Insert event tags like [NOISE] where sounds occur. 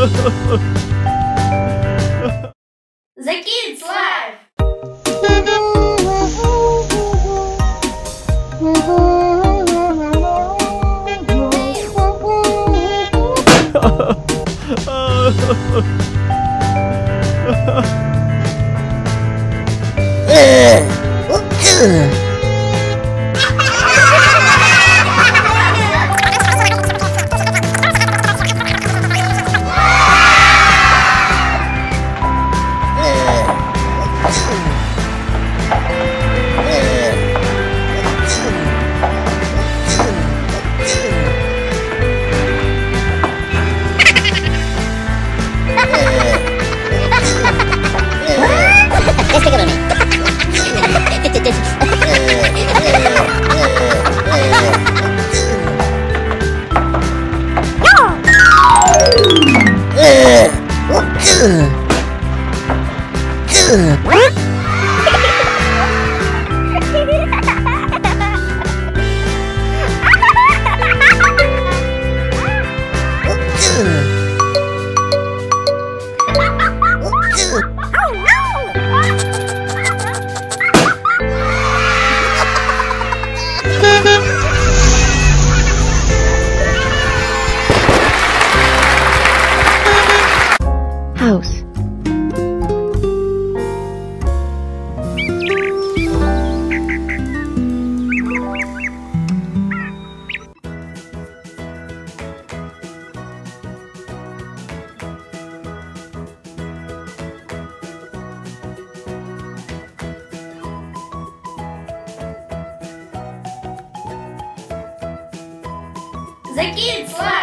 The Kids Live! [LAUGHS] Eh, House. The Kids Live!